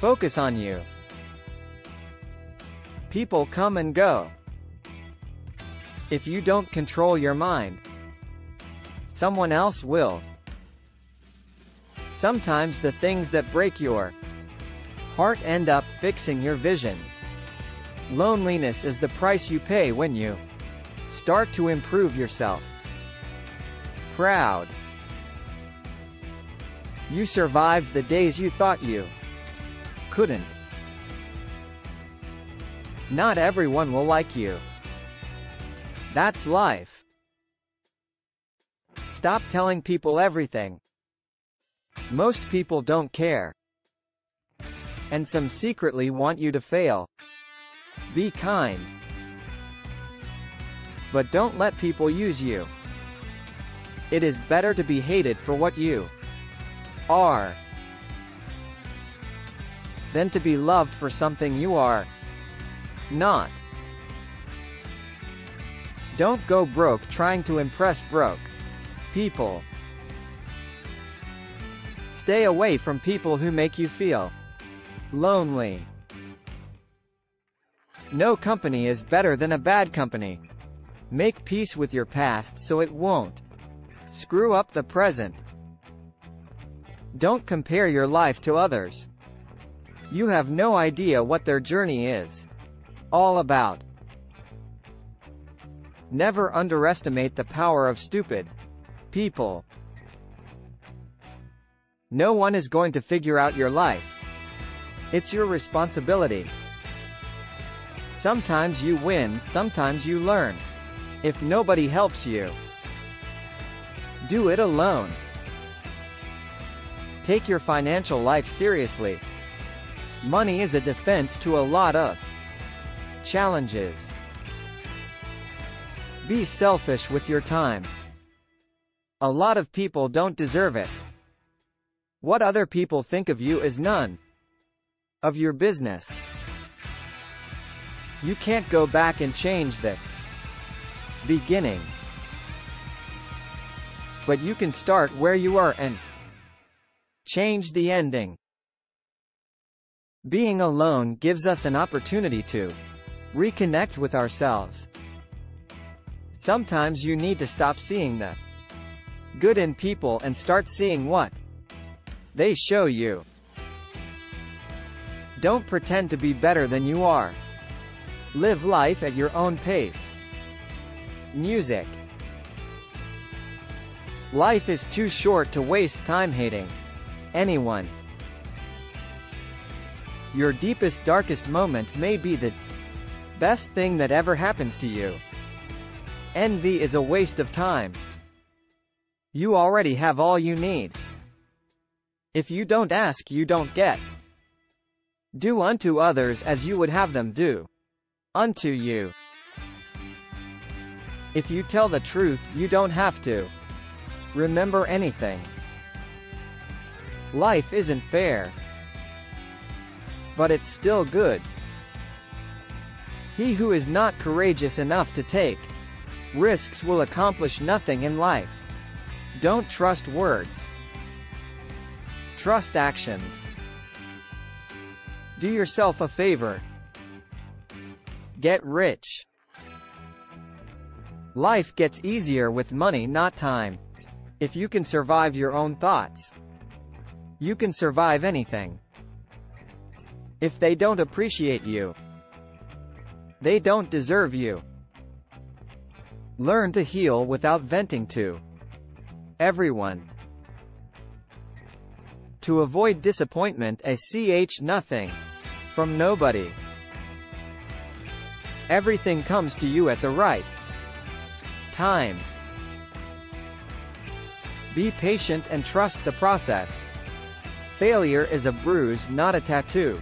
Focus on you. People come and go. If you don't control your mind, someone else will. Sometimes the things that break your heart end up fixing your vision. Loneliness is the price you pay when you start to improve yourself. Proud. You survived the days you thought you couldn't. Not everyone will like you. That's life. Stop telling people everything. Most people don't care. And some secretly want you to fail. Be kind. But don't let people use you. It is better to be hated for what you are than to be loved for something you are not. Don't go broke trying to impress broke people. Stay away from people who make you feel lonely. No company is better than a bad company. Make peace with your past so it won't screw up the present. Don't compare your life to others. You have no idea what their journey is all about. Never underestimate the power of stupid people. No one is going to figure out your life. It's your responsibility. Sometimes you win, sometimes you learn. If nobody helps you, do it alone. Take your financial life seriously. Money is a defense to a lot of challenges. Be selfish with your time. A lot of people don't deserve it. What other people think of you is none of your business. You can't go back and change the beginning. But you can start where you are and change the ending. Being alone gives us an opportunity to reconnect with ourselves. Sometimes you need to stop seeing the good in people and start seeing what they show you. Don't pretend to be better than you are. Live life at your own pace. Music. Life is too short to waste time hating anyone. Your deepest darkest moment may be the best thing that ever happens to you. Envy is a waste of time. You already have all you need. If you don't ask you don't get. Do unto others as you would have them do. Unto you. If you tell the truth, you don't have to. Remember anything. Life isn't fair. But it's still good. He who is not courageous enough to take risks will accomplish nothing in life. Don't trust words. Trust actions. Do yourself a favor. Get rich. Life gets easier with money not time. If you can survive your own thoughts, you can survive anything. If they don't appreciate you, they don't deserve you. Learn to heal without venting to everyone. To avoid disappointment a ch nothing from nobody. Everything comes to you at the right time. Be patient and trust the process. Failure is a bruise not a tattoo.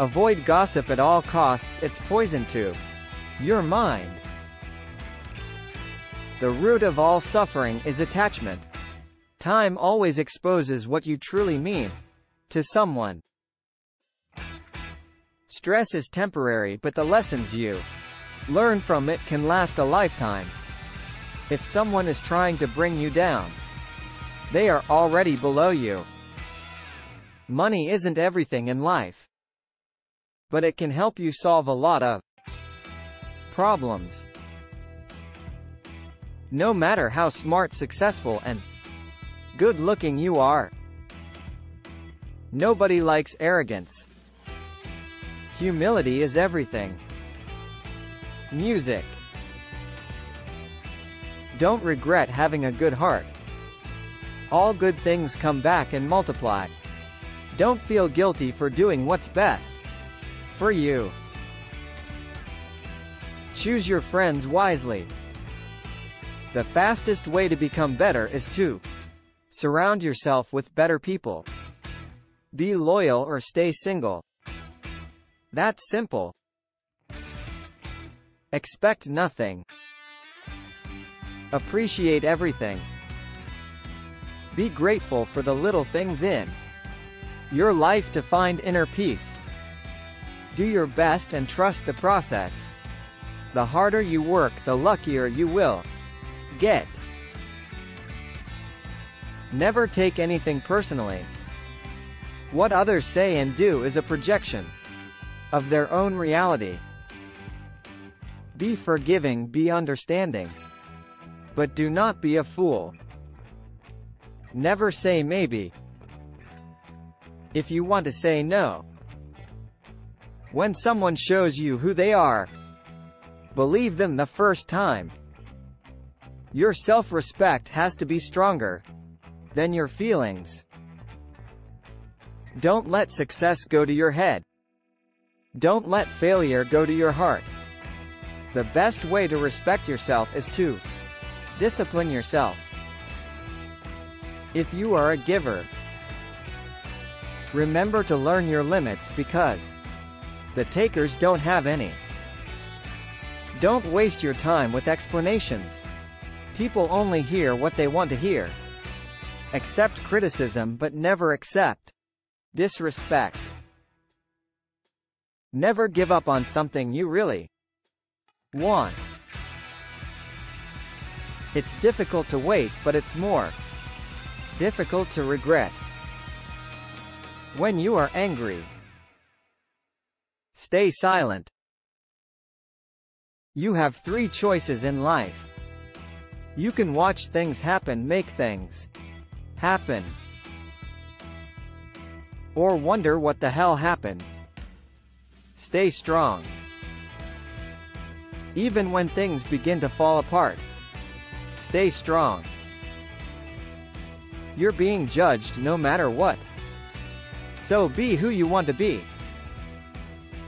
Avoid gossip at all costs it's poison to your mind. The root of all suffering is attachment. Time always exposes what you truly mean to someone. Stress is temporary but the lessons you learn from it can last a lifetime. If someone is trying to bring you down, they are already below you. Money isn't everything in life. But it can help you solve a lot of problems. No matter how smart, successful, and good-looking you are. Nobody likes arrogance. Humility is everything. Music. Don't regret having a good heart. All good things come back and multiply. Don't feel guilty for doing what's best for you. Choose your friends wisely. The fastest way to become better is to surround yourself with better people. Be loyal or stay single. That's simple. Expect nothing. Appreciate everything. Be grateful for the little things in your life to find inner peace. Do your best and trust the process. The harder you work, the luckier you will get. Never take anything personally. What others say and do is a projection of their own reality. Be forgiving, be understanding. But do not be a fool. Never say maybe. If you want to say no. When someone shows you who they are, believe them the first time. Your self-respect has to be stronger than your feelings. Don't let success go to your head. Don't let failure go to your heart. The best way to respect yourself is to discipline yourself. If you are a giver, remember to learn your limits because the takers don't have any. Don't waste your time with explanations. People only hear what they want to hear. Accept criticism but never accept disrespect. Never give up on something you really want. It's difficult to wait but it's more difficult to regret. When you are angry, stay silent. You have three choices in life. You can watch things happen make things happen. Or wonder what the hell happened. Stay strong. Even when things begin to fall apart. Stay strong. You're being judged no matter what. So be who you want to be.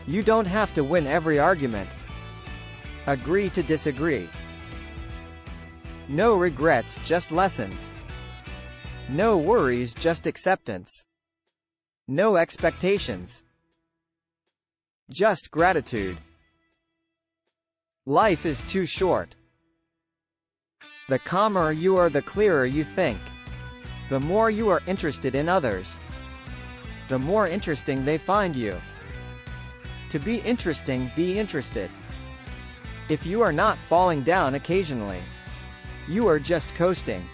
You don't have to win every argument. Agree to disagree. No regrets, just lessons. No worries, just acceptance. No expectations. Just gratitude. Life is too short. The calmer you are the clearer you think. The more you are interested in others. The more interesting they find you. To be interesting, be interested. If you are not falling down occasionally, you are just coasting.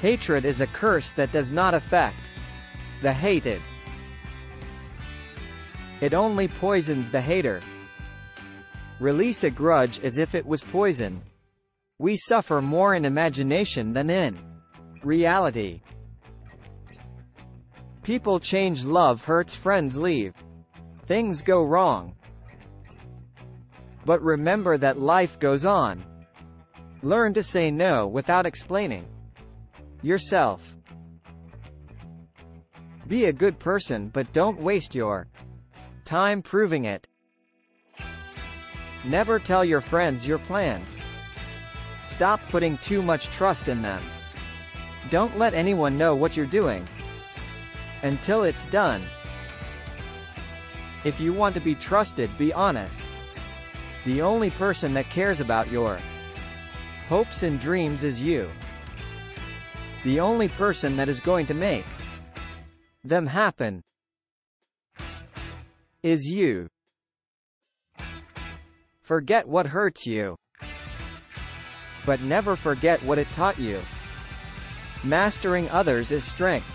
Hatred is a curse that does not affect the hated. It only poisons the hater. Release a grudge as if it was poison. We suffer more in imagination than in reality. People change love hurts friends leave. Things go wrong. But remember that life goes on. Learn to say no without explaining yourself. Be a good person but don't waste your time proving it. Never tell your friends your plans. Stop putting too much trust in them. Don't let anyone know what you're doing until it's done. If you want to be trusted, be honest. The only person that cares about your hopes and dreams is you. The only person that is going to make them happen is you. Forget what hurts you. But never forget what it taught you. Mastering others is strength.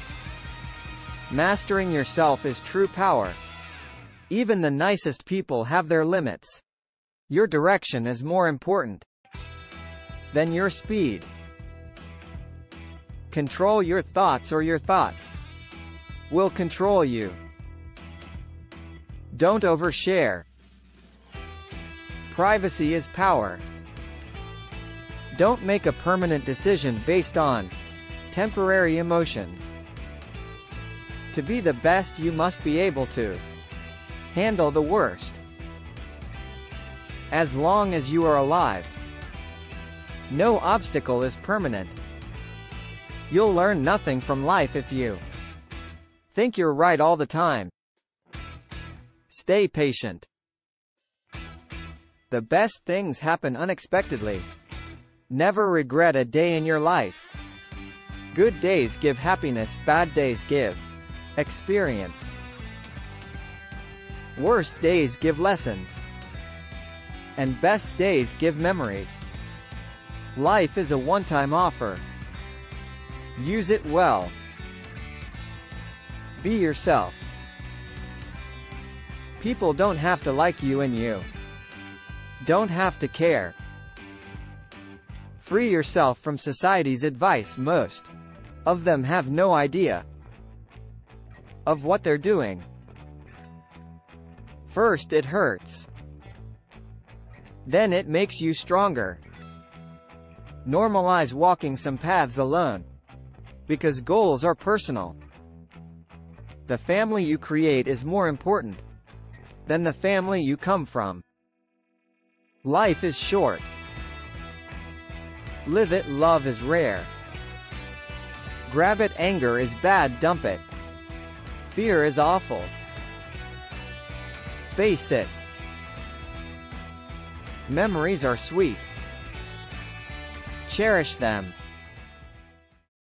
Mastering yourself is true power. Even the nicest people have their limits. Your direction is more important than your speed. Control your thoughts or your thoughts will control you. Don't overshare. Privacy is power. Don't make a permanent decision based on temporary emotions. To be the best you must be able to handle the worst. As long as you are alive, no obstacle is permanent. You'll learn nothing from life if you think you're right all the time. Stay patient. The best things happen unexpectedly. Never regret a day in your life. Good days give happiness, bad days give experience. Worst days give lessons. And best days give memories. Life is a one-time offer. Use it well. Be yourself. People don't have to like you and you don't have to care. Free yourself from society's advice most of them have no idea of what they're doing. First it hurts. Then it makes you stronger. Normalize walking some paths alone. Because goals are personal. The family you create is more important than the family you come from. Life is short. Live it love is rare. Grab it anger is bad dump it. Fear is awful. Face it. Memories are sweet. Cherish them.